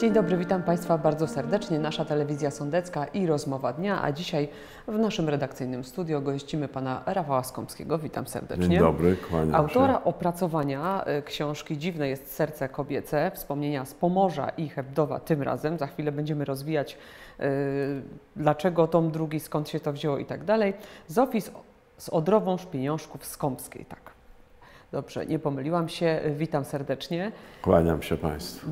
Dzień dobry, witam Państwa bardzo serdecznie. Nasza telewizja sądecka i rozmowa dnia, a dzisiaj w naszym redakcyjnym studio gościmy pana Rafała Skąpskiego. Witam serdecznie. Dzień dobry, kłaniam Autora się. opracowania y, książki Dziwne jest serce kobiece, wspomnienia z Pomorza i Hebdowa tym razem. Za chwilę będziemy rozwijać y, dlaczego tom drugi, skąd się to wzięło i tak dalej. Zofis z Odrową Szpieniążków Skąpskiej, tak. Dobrze, nie pomyliłam się. Witam serdecznie. Kłaniam się Państwu.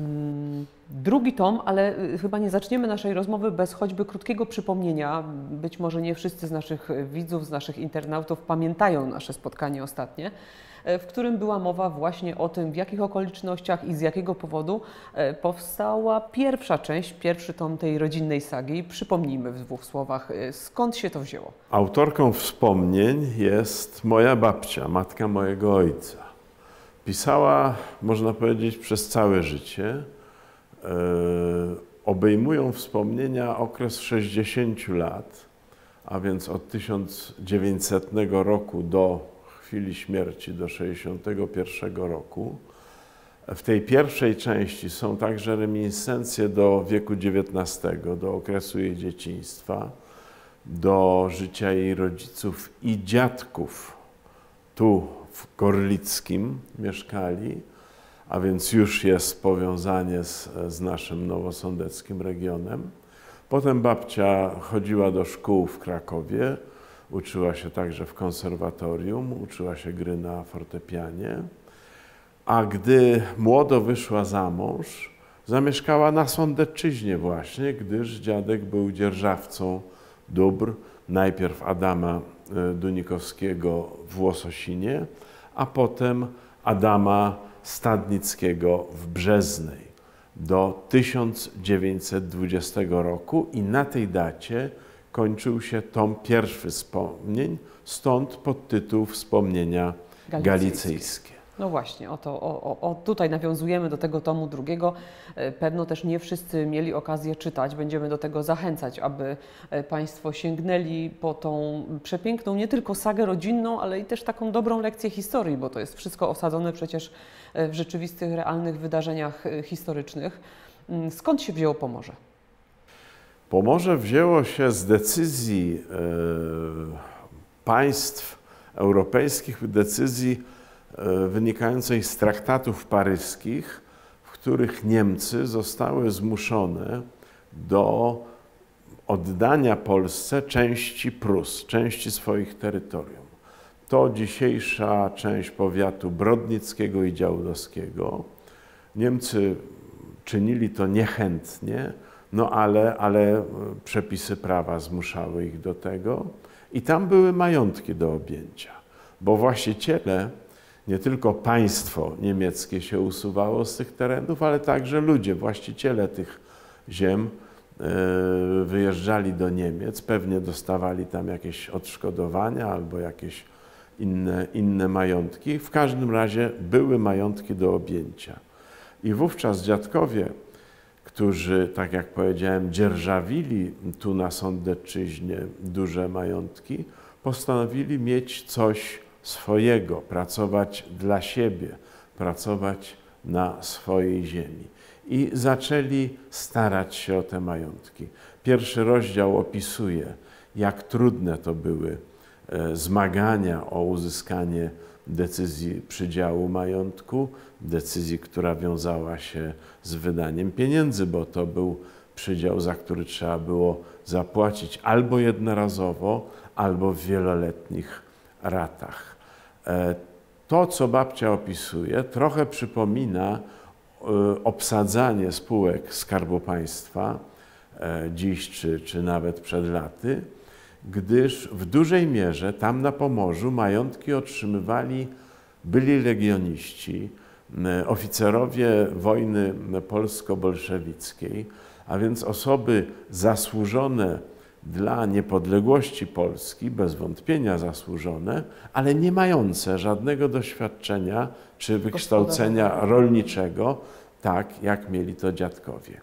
Drugi tom, ale y, chyba nie zaczniemy naszej rozmowy bez choćby krótkiego przypomnienia. Być może nie wszyscy z naszych y, widzów, z naszych internautów pamiętają nasze spotkanie ostatnie, y, w którym była mowa właśnie o tym, w jakich okolicznościach i z jakiego powodu powstała pierwsza część, pierwszy tom tej rodzinnej sagi. Przypomnijmy w dwóch słowach, skąd się to wzięło. Autorką wspomnień jest moja babcia, matka mojego ojca. Pisała, można powiedzieć, przez całe życie. E, obejmują wspomnienia okres 60 lat, a więc od 1900 roku do chwili śmierci, do 61 roku. W tej pierwszej części są także reminiscencje do wieku XIX, do okresu jej dzieciństwa, do życia jej rodziców i dziadków. Tu w Gorlickim mieszkali, a więc już jest powiązanie z, z naszym nowosądeckim regionem. Potem babcia chodziła do szkół w Krakowie, uczyła się także w konserwatorium, uczyła się gry na fortepianie. A gdy młodo wyszła za mąż, zamieszkała na Sądecczyźnie właśnie, gdyż dziadek był dzierżawcą dóbr, najpierw Adama e, Dunikowskiego w Łososinie, a potem Adama Stadnickiego w Brzeznej do 1920 roku i na tej dacie kończył się tom pierwszy wspomnień, stąd podtytuł Wspomnienia Galicyjskie. galicyjskie. No właśnie, o, to, o, o, tutaj nawiązujemy do tego tomu drugiego. E, Pewno też nie wszyscy mieli okazję czytać. Będziemy do tego zachęcać, aby e, Państwo sięgnęli po tą przepiękną nie tylko sagę rodzinną, ale i też taką dobrą lekcję historii, bo to jest wszystko osadzone przecież e, w rzeczywistych, realnych wydarzeniach historycznych. Mm, Skąd się wzięło Pomorze? Pomorze wzięło się z decyzji e, państw europejskich, decyzji wynikającej z traktatów paryskich, w których Niemcy zostały zmuszone do oddania Polsce części Prus, części swoich terytorium. To dzisiejsza część powiatu brodnickiego i działdowskiego. Niemcy czynili to niechętnie, no ale, ale e, przepisy prawa zmuszały ich do tego. I tam były majątki do objęcia, bo właściciele, nie tylko państwo niemieckie się usuwało z tych terenów, ale także ludzie, właściciele tych ziem e, wyjeżdżali do Niemiec, pewnie dostawali tam jakieś odszkodowania albo jakieś inne, inne majątki. W każdym razie były majątki do objęcia. I wówczas dziadkowie, którzy, tak jak powiedziałem, dzierżawili tu na Sądecczyźnie duże majątki, postanowili mieć coś swojego, pracować dla siebie, pracować na swojej ziemi. I zaczęli starać się o te majątki. Pierwszy rozdział opisuje, jak trudne to były e, zmagania o uzyskanie decyzji przydziału majątku, decyzji, która wiązała się z wydaniem pieniędzy, bo to był przydział, za który trzeba było zapłacić albo jednorazowo, albo w wieloletnich ratach. E, To, co babcia opisuje, trochę przypomina e, obsadzanie spółek Skarbu Państwa e, dziś czy, czy nawet przed laty, gdyż w dużej mierze tam na Pomorzu majątki otrzymywali byli legioniści, oficerowie wojny polsko-bolszewickiej, a więc osoby zasłużone dla niepodległości Polski, bez wątpienia zasłużone, ale nie mające żadnego doświadczenia czy wykształcenia rolniczego, tak jak mieli to dziadkowie.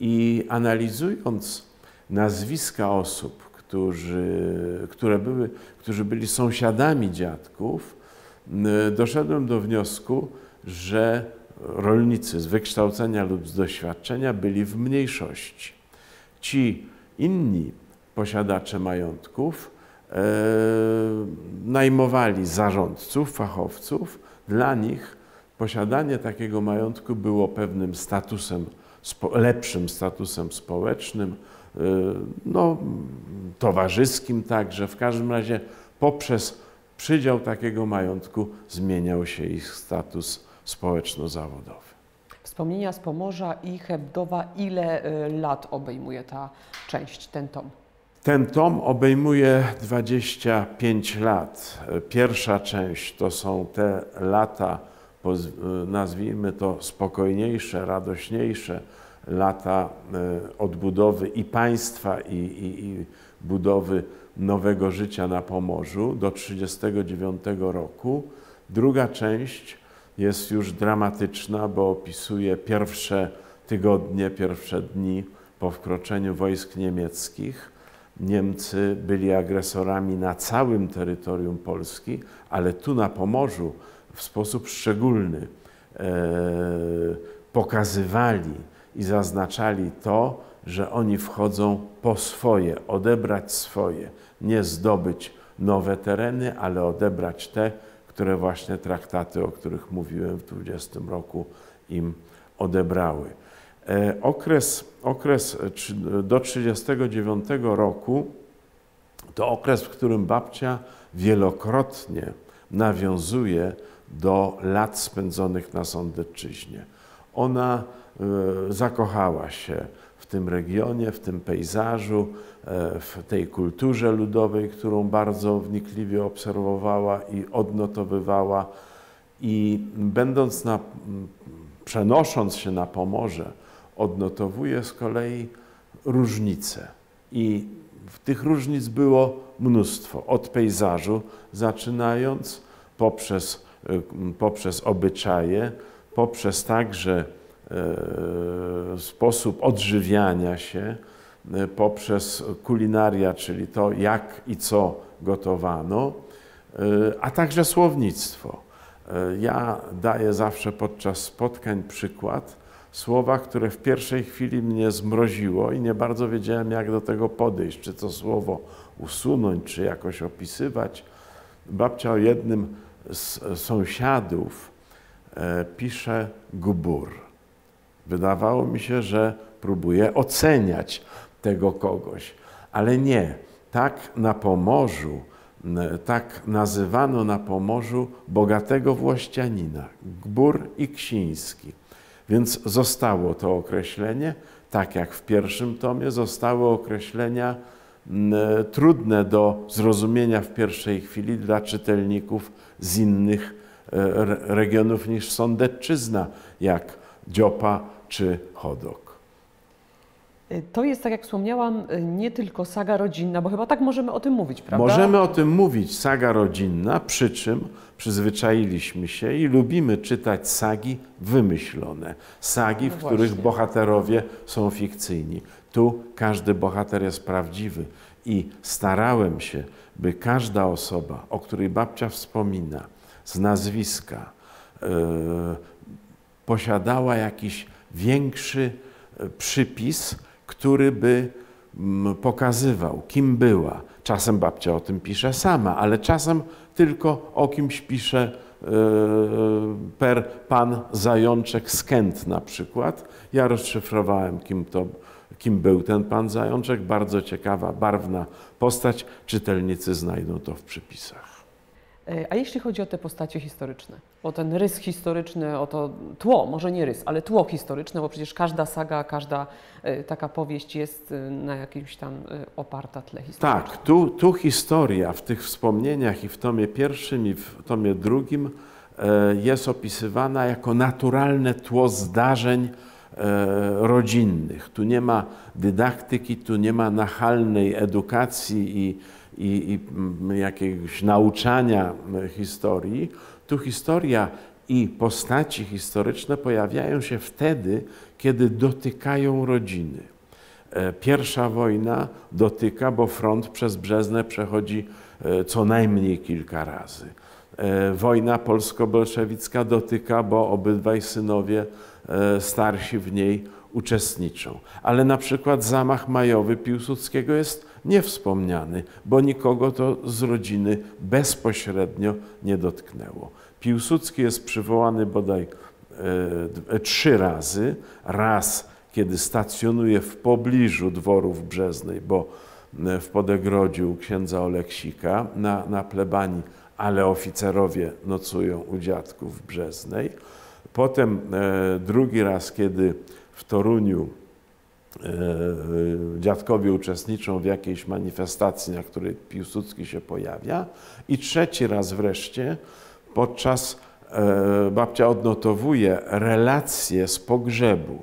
I analizując nazwiska osób, którzy, które były, którzy byli sąsiadami dziadków, doszedłem do wniosku, że rolnicy z wykształcenia lub z doświadczenia byli w mniejszości. Ci inni posiadacze majątków e, najmowali zarządców, fachowców. Dla nich posiadanie takiego majątku było pewnym statusem, lepszym statusem społecznym, e, no, towarzyskim także. W każdym razie poprzez przydział takiego majątku zmieniał się ich status społeczno-zawodowy. Wspomnienia z Pomorza i Hebdowa, ile y, lat obejmuje ta część, ten tom? Ten tom obejmuje 25 lat. Pierwsza część to są te lata, nazwijmy to spokojniejsze, radośniejsze, lata y, odbudowy i państwa, i, i, i budowy nowego życia na Pomorzu do 1939 roku. Druga część jest już dramatyczna, bo opisuje pierwsze tygodnie, pierwsze dni po wkroczeniu wojsk niemieckich. Niemcy byli agresorami na całym terytorium Polski, ale tu na Pomorzu w sposób szczególny e, pokazywali i zaznaczali to, że oni wchodzą po swoje, odebrać swoje, nie zdobyć nowe tereny, ale odebrać te, które właśnie traktaty, o których mówiłem w 20 roku, im odebrały. E, okres, okres do 1939 roku to okres, w którym babcia wielokrotnie nawiązuje do lat spędzonych na Sądecczyźnie. Ona e, zakochała się w tym regionie, w tym pejzażu, e, w tej kulturze ludowej, którą bardzo wnikliwie obserwowała i odnotowywała. I będąc na, przenosząc się na Pomorze, odnotowuje z kolei różnice. I tych różnic było mnóstwo. Od pejzażu, zaczynając poprzez, e, poprzez obyczaje, poprzez także E, sposób odżywiania się e, poprzez kulinaria, czyli to jak i co gotowano, a także słownictwo. Ja daję zawsze podczas spotkań przykład słowa, które w pierwszej chwili mnie zmroziło i nie bardzo wiedziałem, jak do tego podejść, czy to słowo usunąć, czy jakoś opisywać. Babcia o jednym z sąsiadów pisze gubur. Wydawało mi się, że próbuje oceniać tego kogoś, ale nie. Tak na Pomorzu, tak nazywano na Pomorzu bogatego włościanina, Gbur i Ksiński. Więc zostało to określenie, tak jak w pierwszym tomie zostały określenia trudne do zrozumienia w pierwszej chwili dla czytelników z innych e, regionów niż Sądecczyzna, jak dziopa czy chodok. Y, to jest, tak jak wspomniałam, y, nie tylko saga rodzinna, bo chyba tak możemy o tym mówić, prawda? Możemy o tym mówić, saga rodzinna, przy czym przyzwyczailiśmy się i lubimy czytać sagi wymyślone. Sagi, no w których bohaterowie są fikcyjni. Tu każdy bohater jest prawdziwy i starałem się, by każda osoba, o której babcia wspomina, z nazwiska, yy, posiadała jakiś większy e, przypis, który by mm, pokazywał, kim była. Czasem babcia o tym pisze sama, ale czasem tylko o kimś pisze e, per pan Zajączek z Kent na przykład. Ja rozszyfrowałem, kim, to, kim był ten pan Zajączek. Bardzo ciekawa, barwna postać. Czytelnicy znajdą to w przypisach. E, a jeśli chodzi o te postacie historyczne, o ten rys historyczny, o to tło, może nie rys, ale tło historyczne, bo przecież każda saga, każda e, taka powieść jest e, na jakimś tam oparta tle historycznym. Tak, tu, tu historia w tych wspomnieniach i w tomie pierwszym i w tomie drugim jest opisywana jako naturalne tło zdarzeń rodzinnych. Tu nie ma dydaktyki, tu nie ma nachalnej edukacji i i, i jakiegoś nauczania historii, tu historia i postaci historyczne pojawiają się wtedy, kiedy dotykają rodziny. E, pierwsza wojna dotyka, bo front przez Brzeznę przechodzi e, co najmniej kilka razy. e, wojna polsko-bolszewicka dotyka, bo obydwaj synowie starsi w niej uczestniczą. Ale na przykład zamach majowy Piłsudskiego jest niewspomniany, bo nikogo to z rodziny bezpośrednio nie dotknęło. Piłsudski jest przywołany bodaj e, trzy razy. Raz, kiedy stacjonuje w pobliżu dworów Brzeznej, bo e, w Podegrodziu księdza Oleksika na, na plebanii, ale oficerowie nocują u dziadków w Brzeznej. Potem e, drugi raz, kiedy w Toruniu dziadkowie uczestniczą w jakiejś manifestacji, na której Piłsudski się pojawia. I trzeci raz wreszcie, podczas e, babcia odnotowuje relacje z pogrzebu.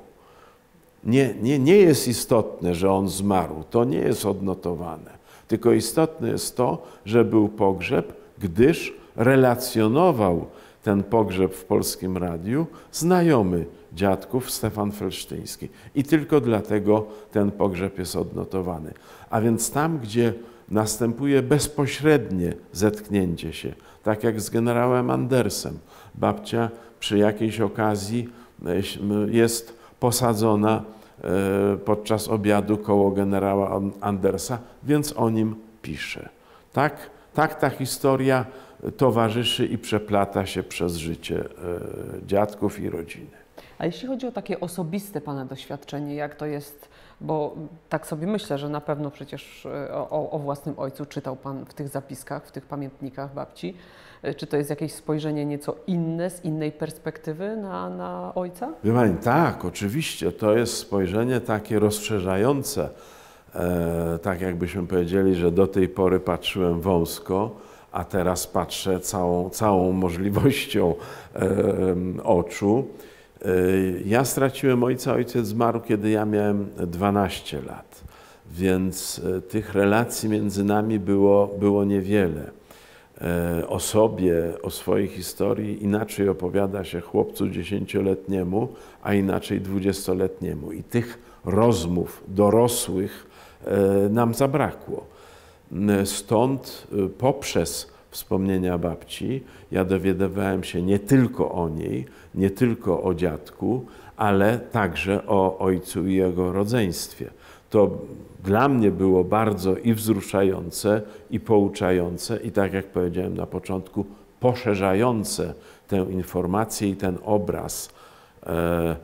Nie, nie, nie jest istotne, że on zmarł, to nie jest odnotowane. Tylko istotne jest to, że był pogrzeb, gdyż relacjonował ten pogrzeb w polskim radiu znajomy dziadków Stefan Felsztyński. I tylko dlatego ten pogrzeb jest odnotowany. A więc tam, gdzie następuje bezpośrednie zetknięcie się, tak jak z generałem Andersem, babcia przy jakiejś okazji e, jest posadzona e, podczas obiadu koło generała Andersa, więc o nim pisze. Tak, tak ta historia towarzyszy i przeplata się przez życie e, dziadków i rodziny. A jeśli chodzi o takie osobiste Pana doświadczenie, jak to jest, bo tak sobie myślę, że na pewno przecież e, o, o własnym ojcu czytał Pan w tych zapiskach, w tych pamiętnikach babci. E, czy to jest jakieś spojrzenie nieco inne, z innej perspektywy na, na ojca? Pani, tak, oczywiście. To jest spojrzenie takie rozszerzające. E, tak jakbyśmy powiedzieli, że do tej pory patrzyłem wąsko, a teraz patrzę całą, całą możliwością e, oczu. E, ja straciłem ojca, ojciec zmarł, kiedy ja miałem 12 lat, więc e, tych relacji między nami było, było niewiele. E, o sobie, o swojej historii inaczej opowiada się chłopcu dziesięcioletniemu, a inaczej dwudziestoletniemu. I tych rozmów dorosłych nam zabrakło. Stąd poprzez wspomnienia babci, ja dowiadywałem się nie tylko o niej, nie tylko o dziadku, ale także o ojcu i jego rodzeństwie. To dla mnie było bardzo i wzruszające, i pouczające, i tak jak powiedziałem na początku, poszerzające tę informację i ten obraz. E,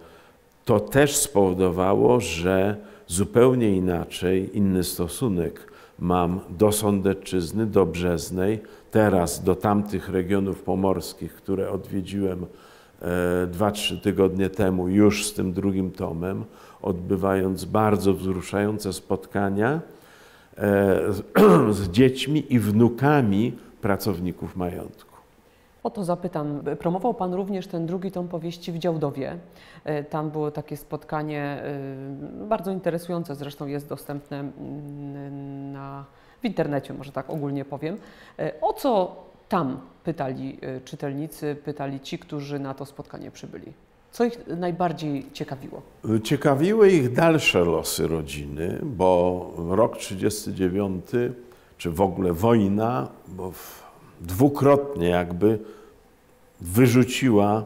to też spowodowało, że zupełnie inaczej, inny stosunek mam do Sądecczyzny, do Brzeznej, teraz do tamtych regionów pomorskich, które odwiedziłem e, dwa, trzy tygodnie temu, już z tym drugim tomem, odbywając bardzo wzruszające spotkania e, z dziećmi i wnukami pracowników majątku. O to zapytam. Promował Pan również ten drugi tom powieści w Działdowie. E, tam było takie spotkanie bardzo interesujące, zresztą jest dostępne mm, na w internecie, może tak ogólnie powiem. E, o co tam pytali e, czytelnicy, pytali ci, którzy na to spotkanie przybyli? Co ich najbardziej ciekawiło? Ciekawiły ich dalsze losy rodziny, bo rok 39, czy w ogóle wojna, bo dwukrotnie jakby wyrzuciła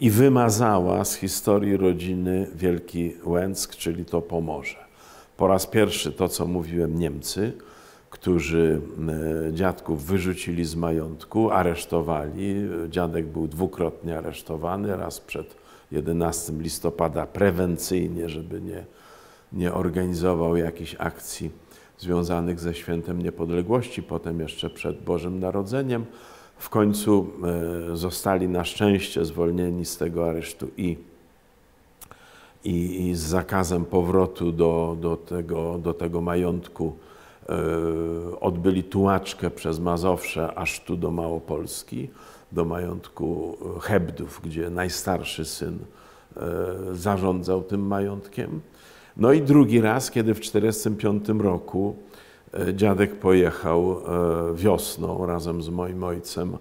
i wymazała z historii rodziny Wielki Łęck, czyli to Pomorze. Po raz pierwszy to, co mówiłem, Niemcy, którzy dziadków wyrzucili z majątku, aresztowali. Dziadek był dwukrotnie aresztowany, raz przed 11 listopada prewencyjnie, żeby nie, nie organizował jakichś akcji związanych ze świętem niepodległości, potem jeszcze przed Bożym Narodzeniem. W końcu e, zostali na szczęście zwolnieni z tego aresztu i i, i z zakazem powrotu do, do, tego, do tego majątku e, odbyli tułaczkę przez Mazowsze aż tu do Małopolski, do majątku Hebdów, gdzie najstarszy syn e, zarządzał tym majątkiem. No i drugi raz, kiedy w 1945 roku e, dziadek pojechał wiosną razem z moim ojcem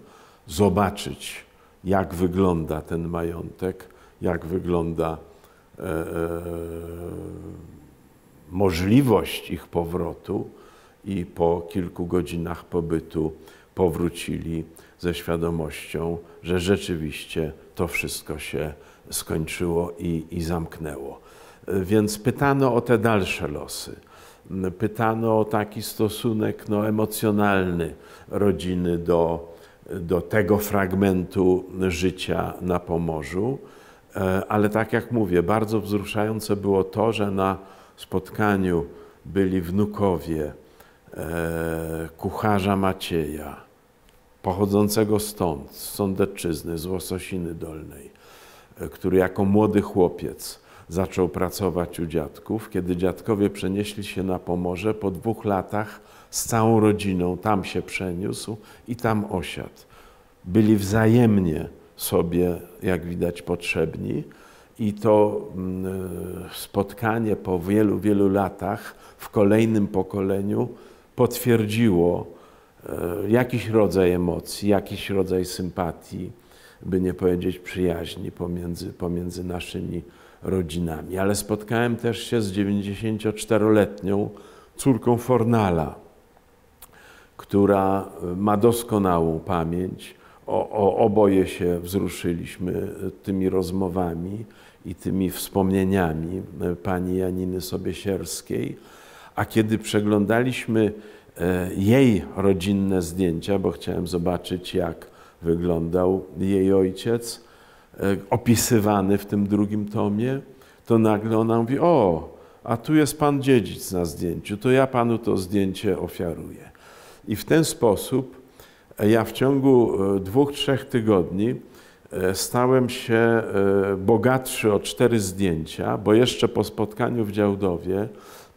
zobaczyć, jak wygląda ten majątek, jak wygląda E, e, możliwość ich powrotu i po kilku godzinach pobytu powrócili ze świadomością, że rzeczywiście to wszystko się skończyło i, i zamknęło. Więc pytano o te dalsze losy. Pytano o taki stosunek no, emocjonalny rodziny do, do tego fragmentu życia na Pomorzu. E, ale tak jak mówię, bardzo wzruszające było to, że na spotkaniu byli wnukowie e, kucharza Macieja, pochodzącego stąd, z Sądecczyzny, z Łososiny Dolnej, e, który jako młody chłopiec zaczął pracować u dziadków. Kiedy dziadkowie przenieśli się na Pomorze, po dwóch latach z całą rodziną tam się przeniósł i tam osiadł. Byli wzajemnie sobie, jak widać, potrzebni. I to mm, spotkanie po wielu, wielu latach w kolejnym pokoleniu potwierdziło e, jakiś rodzaj emocji, jakiś rodzaj sympatii, by nie powiedzieć przyjaźni pomiędzy, pomiędzy naszymi rodzinami. Ale spotkałem też się z 94-letnią córką Fornala, która ma doskonałą pamięć. O, o, oboje się wzruszyliśmy tymi rozmowami i tymi wspomnieniami pani Janiny Sobiesierskiej. A kiedy przeglądaliśmy e, jej rodzinne zdjęcia, bo chciałem zobaczyć, jak wyglądał jej ojciec, opisywany w tym drugim tomie, to nagle ona mówi: O, a tu jest pan dziedzic na zdjęciu, to ja panu to zdjęcie ofiaruję. I w ten sposób e, ja w ciągu e, dwóch, trzech tygodni stałem się bogatszy o cztery zdjęcia, bo jeszcze po spotkaniu w Działdowie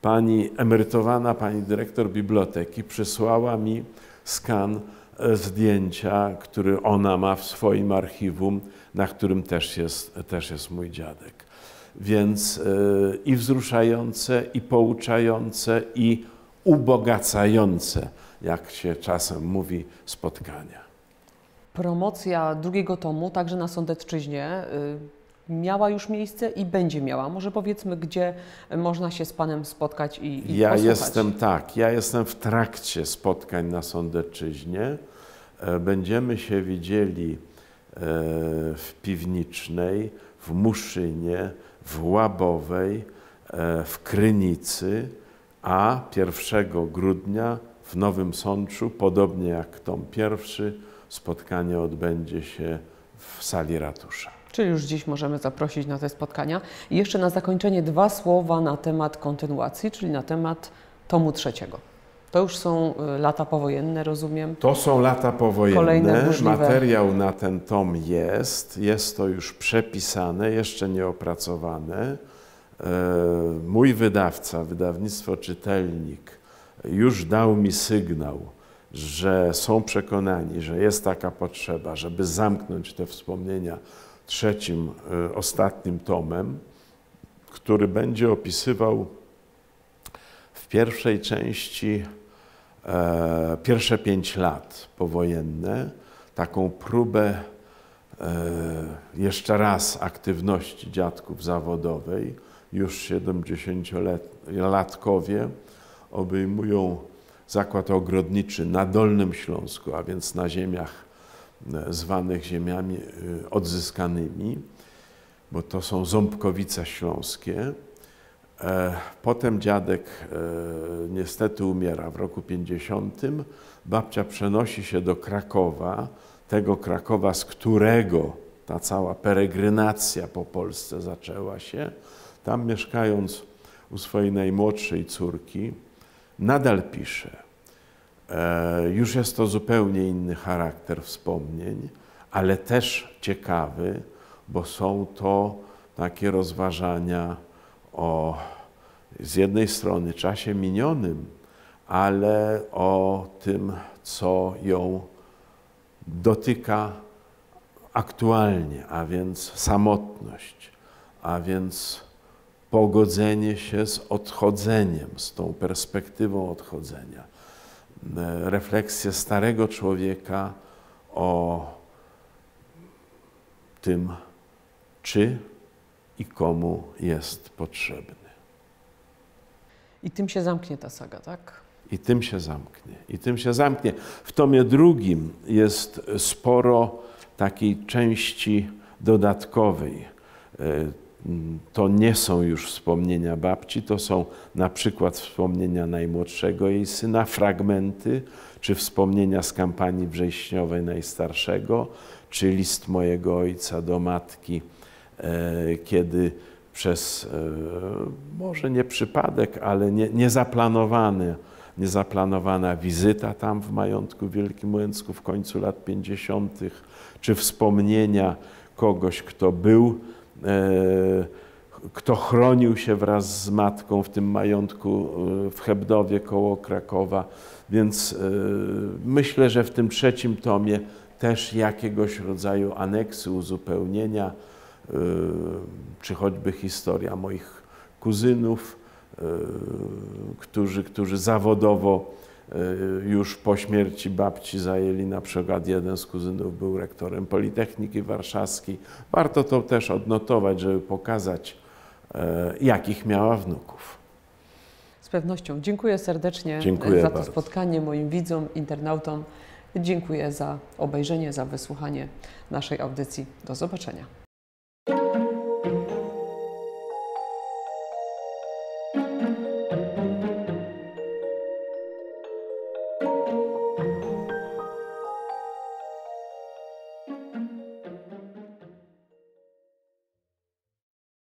pani emerytowana, pani dyrektor biblioteki przysłała mi skan zdjęcia, który ona ma w swoim archiwum na którym też jest, też jest mój dziadek. Więc yy, i wzruszające, i pouczające, i ubogacające, jak się czasem mówi, spotkania. Promocja drugiego tomu, także na Sądecczyźnie, yy, miała już miejsce i będzie miała. Może powiedzmy, gdzie można się z Panem spotkać i, i Ja posłuchać. jestem, tak, ja jestem w trakcie spotkań na Sądecczyźnie. E, będziemy się widzieli E, w Piwnicznej, w Muszynie, w Łabowej, e, w Krynicy, a 1 grudnia w Nowym Sączu, podobnie jak tom pierwszy, spotkanie odbędzie się w sali ratusza. Czyli już dziś możemy zaprosić na te spotkania. I jeszcze na zakończenie dwa słowa na temat kontynuacji, czyli na temat tomu trzeciego. To już są y, lata powojenne, rozumiem? To są lata powojenne. Materiał na ten tom jest. Jest to już przepisane, jeszcze nie opracowane. E, mój wydawca, wydawnictwo Czytelnik, już dał mi sygnał, że są przekonani, że jest taka potrzeba, żeby zamknąć te wspomnienia trzecim, e, ostatnim tomem, który będzie opisywał w pierwszej części e, pierwsze pięć lat powojenne, taką próbę e, jeszcze raz aktywności dziadków zawodowej. Już 70-latkowie obejmują zakład ogrodniczy na Dolnym Śląsku, a więc na ziemiach zwanych ziemiami e, odzyskanymi, bo to są Ząbkowice Śląskie. E, potem dziadek e, niestety umiera w roku 50. Babcia przenosi się do Krakowa, tego Krakowa, z którego ta cała peregrynacja po Polsce zaczęła się. Tam mieszkając u swojej najmłodszej córki, nadal pisze. E, już jest to zupełnie inny charakter wspomnień, ale też ciekawy, bo są to takie rozważania o z jednej strony czasie minionym, ale o tym, co ją dotyka aktualnie, a więc samotność, a więc pogodzenie się z odchodzeniem, z tą perspektywą odchodzenia. Refleksję starego człowieka o tym, czy i komu jest potrzebny. I tym się zamknie ta saga, tak? I tym się zamknie. I tym się zamknie. W tomie drugim jest sporo takiej części dodatkowej. To nie są już wspomnienia babci, to są na przykład wspomnienia najmłodszego jej syna, fragmenty, czy wspomnienia z kampanii wrześniowej najstarszego, czy list mojego ojca do matki, e, kiedy przez e, może nie przypadek, ale nie, niezaplanowany, niezaplanowana wizyta tam w majątku Wielkim Łęcku w końcu lat 50., czy wspomnienia kogoś, kto był, kto chronił się wraz z matką w tym majątku e, w Hebdowie koło Krakowa. Więc myślę, że w tym trzecim tomie też jakiegoś rodzaju aneksy, uzupełnienia, czy choćby historia moich kuzynów, którzy, którzy zawodowo już po śmierci babci zajęli, na przykład jeden z kuzynów był rektorem Politechniki Warszawskiej. Warto to też odnotować, żeby pokazać, jakich miała wnuków. Z pewnością. Dziękuję serdecznie Dziękuję za to bardzo. spotkanie moim widzom, internautom. Dziękuję za obejrzenie, za wysłuchanie naszej audycji. Do zobaczenia.